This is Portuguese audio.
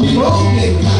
we broke it.